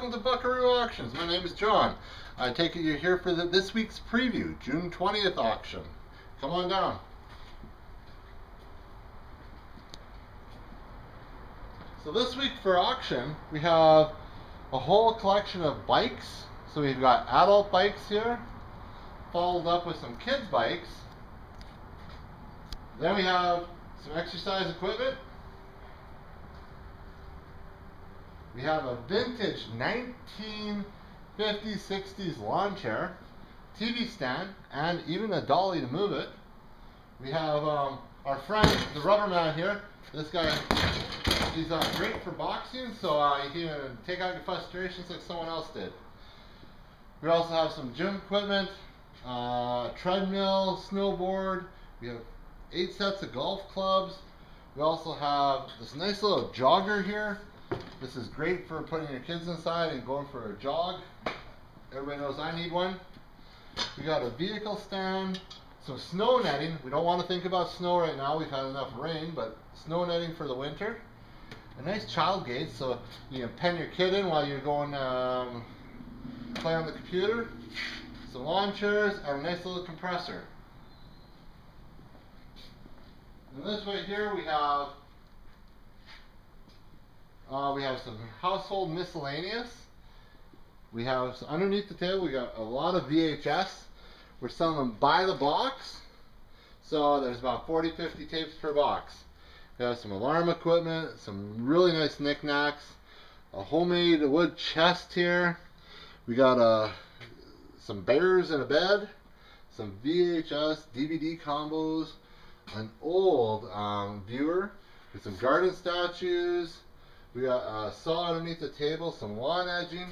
welcome to Buckaru Auctions. My name is John. I take it you're here for the, this week's preview, June 20th auction. Come on down. So this week for auction, we have a whole collection of bikes. So we've got adult bikes here, followed up with some kids bikes. Then we have some exercise equipment, We have a vintage 1950s, 60s lawn chair, TV stand, and even a dolly to move it. We have um, our friend, the rubber man here. This guy, he's uh, great for boxing, so uh, you can take out your frustrations like someone else did. We also have some gym equipment, uh, treadmill, snowboard. We have eight sets of golf clubs. We also have this nice little jogger here. This is great for putting your kids inside and going for a jog. Everybody knows I need one. We got a vehicle stand, some snow netting. We don't want to think about snow right now. We've had enough rain, but snow netting for the winter. A nice child gate, so you can pen your kid in while you're going um, play on the computer. Some lawn chairs and a nice little compressor. And this way here we have uh, we have some household miscellaneous. We have so underneath the table. We got a lot of VHS. We're selling them by the box. So there's about 40, 50 tapes per box. We have some alarm equipment, some really nice knickknacks, a homemade wood chest here. We got uh, some bears in a bed, some VHS DVD combos, an old um, viewer with some garden statues, we got a saw underneath the table, some lawn edging.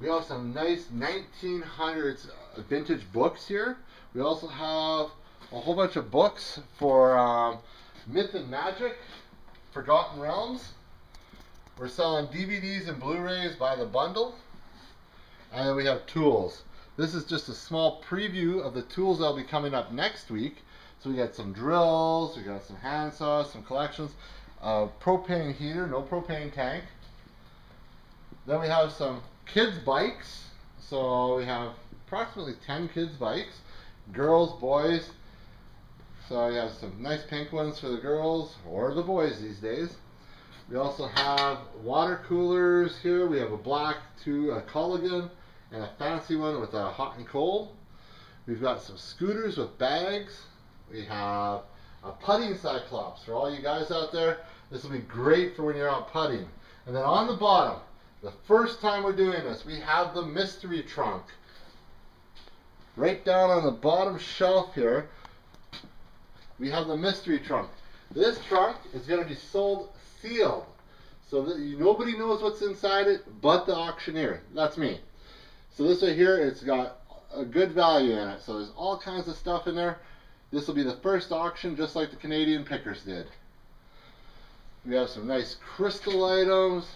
We have some nice 1900s uh, vintage books here. We also have a whole bunch of books for um, Myth and Magic, Forgotten Realms. We're selling DVDs and Blu-rays by the bundle. And then we have tools. This is just a small preview of the tools that'll be coming up next week. So we got some drills, we got some hand saws, some collections propane heater, no propane tank. Then we have some kids bikes. So we have approximately 10 kids bikes, girls, boys. So we have some nice pink ones for the girls or the boys these days. We also have water coolers here. We have a black to a Culligan and a fancy one with a hot and cold. We've got some scooters with bags. We have a putting cyclops for all you guys out there. This will be great for when you're out putting. And then on the bottom, the first time we're doing this, we have the mystery trunk. Right down on the bottom shelf here, we have the mystery trunk. This trunk is going to be sold sealed. So that nobody knows what's inside it but the auctioneer. That's me. So this right here, it's got a good value in it. So there's all kinds of stuff in there. This will be the first auction just like the Canadian Pickers did. We have some nice crystal items.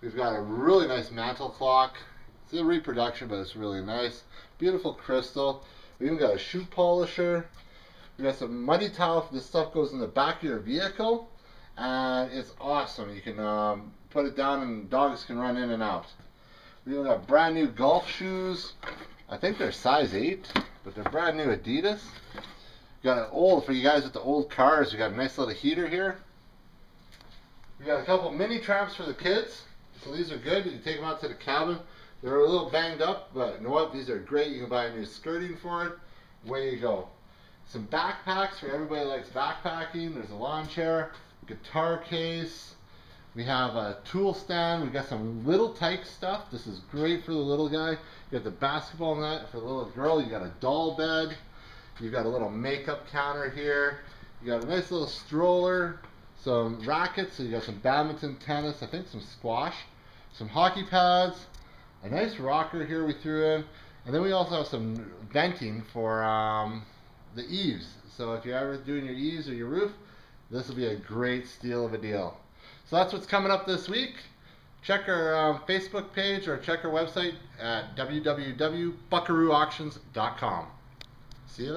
We've got a really nice mantle clock. It's a reproduction, but it's really nice. Beautiful crystal. We even got a shoe polisher. We got some muddy towel. This stuff goes in the back of your vehicle, and it's awesome. You can um, put it down, and dogs can run in and out. We even got brand new golf shoes. I think they're size 8, but they're brand new Adidas. We got an old, for you guys with the old cars, we got a nice little heater here. We got a couple mini traps for the kids. So these are good. You take them out to the cabin. They're a little banged up, but you know what? These are great. You can buy a new skirting for it. Way you go. Some backpacks for everybody that likes backpacking. There's a lawn chair, guitar case. We have a tool stand. We've got some little tyke stuff. This is great for the little guy. You got the basketball net for the little girl. You got a doll bed. You've got a little makeup counter here. You got a nice little stroller some rackets, so you got some badminton, tennis, I think some squash, some hockey pads, a nice rocker here we threw in, and then we also have some venting for um, the eaves. So if you're ever doing your eaves or your roof, this will be a great steal of a deal. So that's what's coming up this week. Check our um, Facebook page or check our website at www.buckaruauctions.com. See you then.